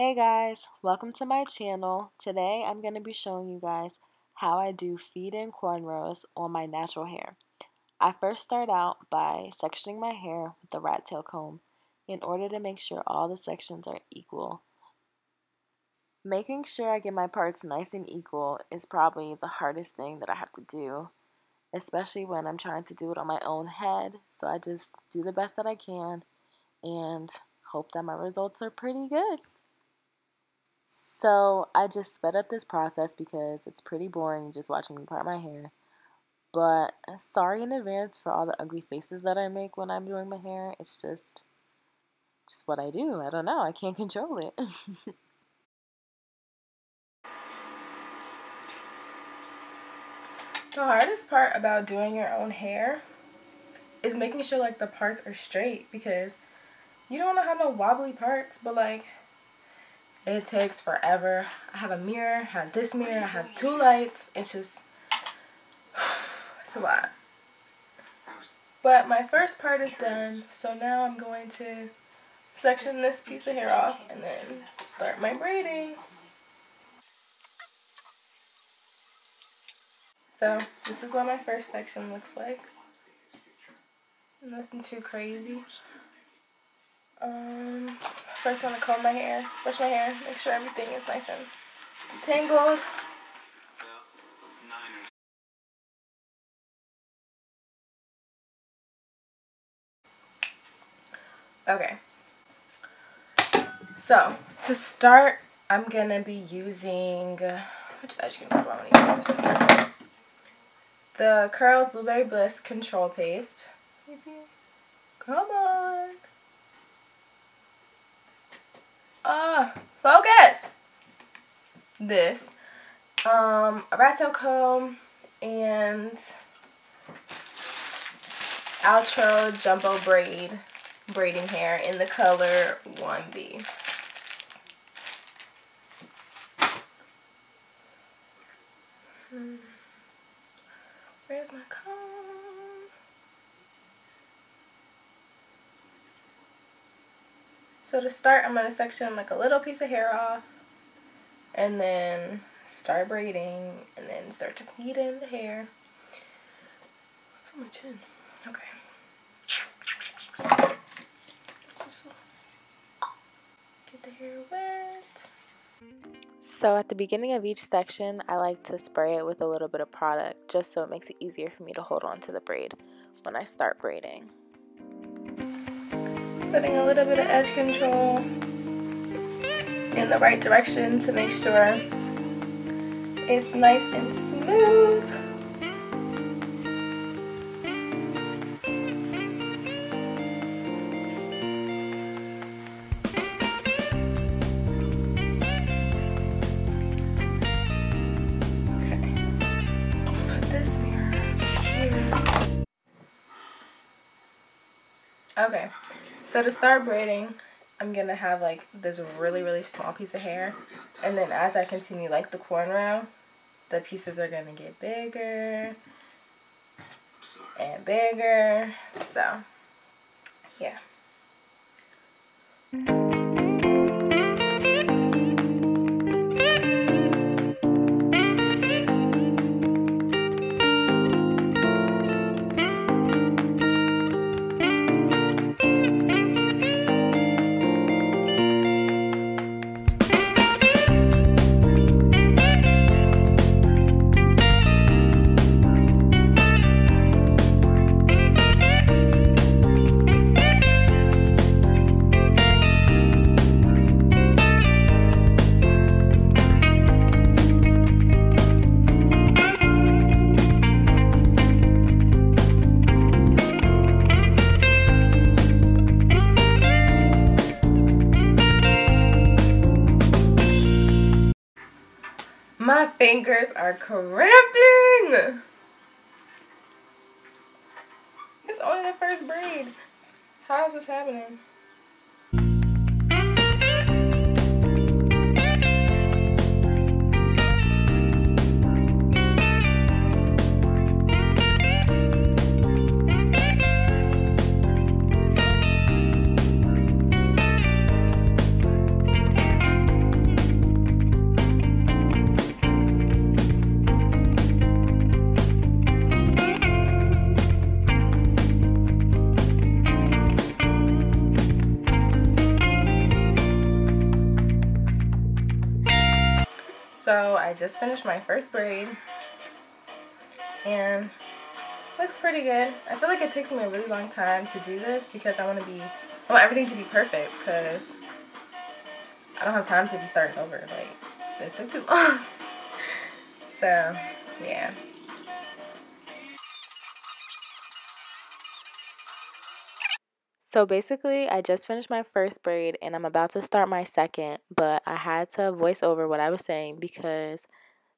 Hey guys, welcome to my channel. Today I'm going to be showing you guys how I do feed-in cornrows on my natural hair. I first start out by sectioning my hair with the rat tail comb in order to make sure all the sections are equal. Making sure I get my parts nice and equal is probably the hardest thing that I have to do, especially when I'm trying to do it on my own head. So I just do the best that I can and hope that my results are pretty good. So I just sped up this process because it's pretty boring just watching me part my hair. But uh, sorry in advance for all the ugly faces that I make when I'm doing my hair. It's just just what I do. I don't know. I can't control it. the hardest part about doing your own hair is making sure like the parts are straight because you don't want to have no wobbly parts, but like it takes forever. I have a mirror, I have this mirror, I have two lights. It's just, it's a lot. But my first part is done, so now I'm going to section this piece of hair off and then start my braiding. So this is what my first section looks like. Nothing too crazy. Um, first I'm gonna comb my hair, brush my hair, make sure everything is nice and detangled. Okay. So, to start, I'm gonna be using, which edge I use? The Curls Blueberry Bliss Control Paste. Come on. Uh, focus! This. Um, a rat tail comb and Outre Jumbo Braid braiding hair in the color 1B. Hmm. Where's my comb? So to start, I'm going to section like a little piece of hair off and then start braiding and then start to feed in the hair. Okay. Get the hair wet. So at the beginning of each section, I like to spray it with a little bit of product just so it makes it easier for me to hold on to the braid when I start braiding. Putting a little bit of edge control in the right direction to make sure it's nice and smooth. So to start braiding, I'm going to have like this really, really small piece of hair. And then as I continue like the cornrow, the pieces are going to get bigger and bigger. So, yeah. My fingers are cramping. It's only the first braid. How is this happening? So I just finished my first braid and looks pretty good. I feel like it takes me a really long time to do this because I want to be, I want everything to be perfect because I don't have time to be starting over. Like, this took too long. so, yeah. So basically, I just finished my first braid and I'm about to start my second, but I had to voice over what I was saying because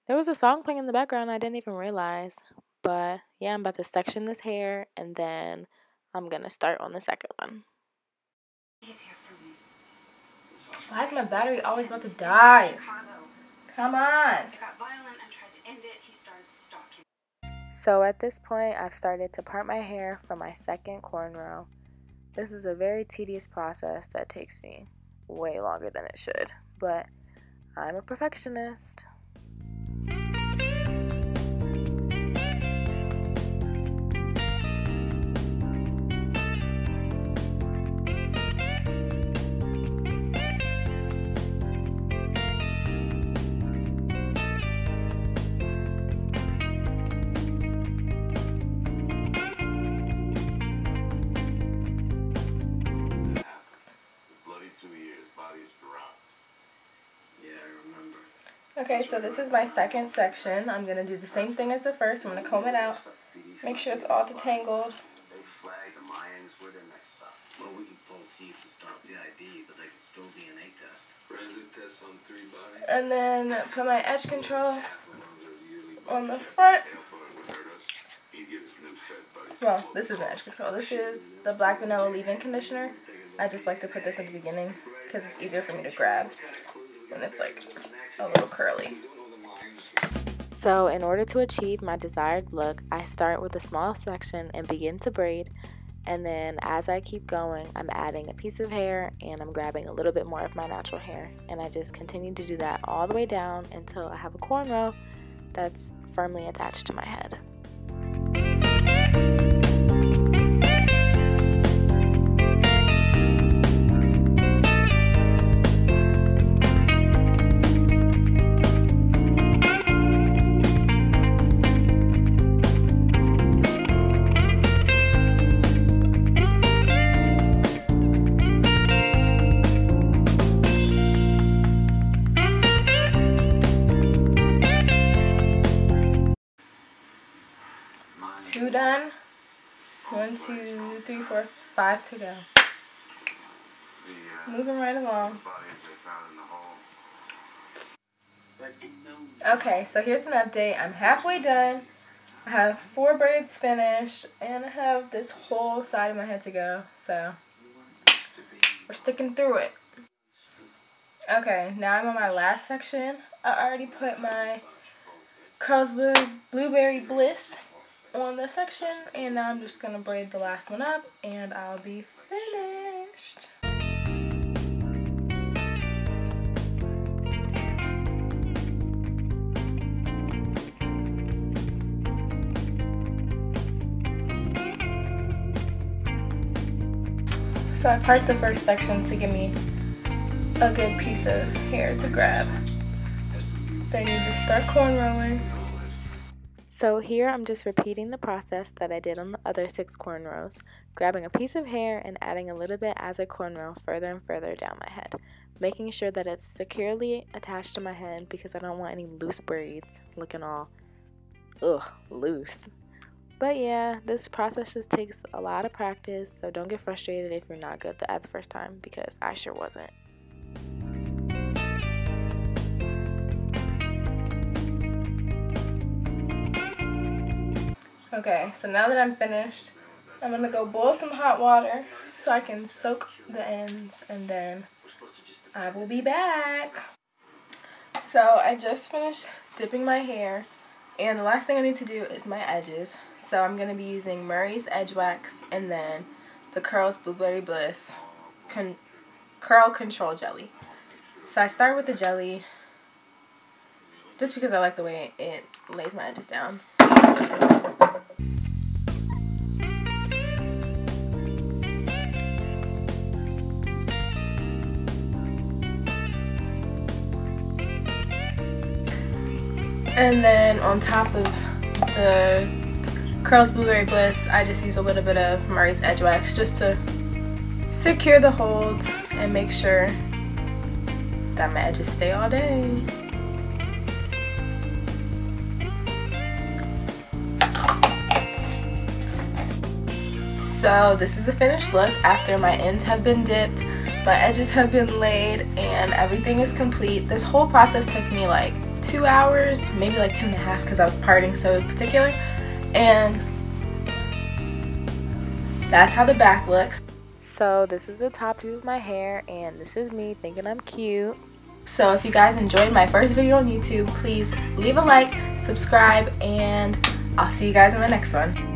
there was a song playing in the background I didn't even realize. But yeah, I'm about to section this hair and then I'm going to start on the second one. Why is my battery always about to die? Come on. So at this point, I've started to part my hair for my second cornrow. This is a very tedious process that takes me way longer than it should, but I'm a perfectionist. Okay, so this is my second section. I'm going to do the same thing as the first. I'm going to comb it out. Make sure it's all detangled. Well, we can pull teeth to stop the ID, but they can still DNA test. Forensic test on three bodies. And then put my edge control on the front. Well, this isn't edge control. This is the Black Vanilla Leave-In Conditioner. I just like to put this at the beginning because it's easier for me to grab when it's like a little curly. So in order to achieve my desired look, I start with a small section and begin to braid. And then as I keep going, I'm adding a piece of hair and I'm grabbing a little bit more of my natural hair. And I just continue to do that all the way down until I have a cornrow that's firmly attached to my head. Two done. One, two, three, four, five to go. Moving right along. Okay, so here's an update. I'm halfway done. I have four braids finished, and I have this whole side of my head to go. So, we're sticking through it. Okay, now I'm on my last section. I already put my Carlsberg Blueberry Bliss on the section and now I'm just gonna braid the last one up and I'll be finished. So I part the first section to give me a good piece of hair to grab. Then you just start cornrowing. So here I'm just repeating the process that I did on the other six cornrows, grabbing a piece of hair and adding a little bit as a cornrow further and further down my head, making sure that it's securely attached to my head because I don't want any loose braids looking all, ugh, loose. But yeah, this process just takes a lot of practice, so don't get frustrated if you're not good at the first time because I sure wasn't. Okay, so now that I'm finished, I'm gonna go boil some hot water so I can soak the ends and then I will be back. So I just finished dipping my hair and the last thing I need to do is my edges. So I'm gonna be using Murray's Edge Wax and then the Curls Blueberry Bliss Con Curl Control Jelly. So I start with the jelly just because I like the way it lays my edges down. And then on top of the Curls Blueberry Bliss, I just use a little bit of Murray's Edge Wax just to secure the hold and make sure that my edges stay all day. So this is the finished look after my ends have been dipped, my edges have been laid, and everything is complete. This whole process took me like two hours, maybe like two and a half because I was parting so particular. And that's how the back looks. So this is the top view of my hair and this is me thinking I'm cute. So if you guys enjoyed my first video on YouTube, please leave a like, subscribe, and I'll see you guys in my next one.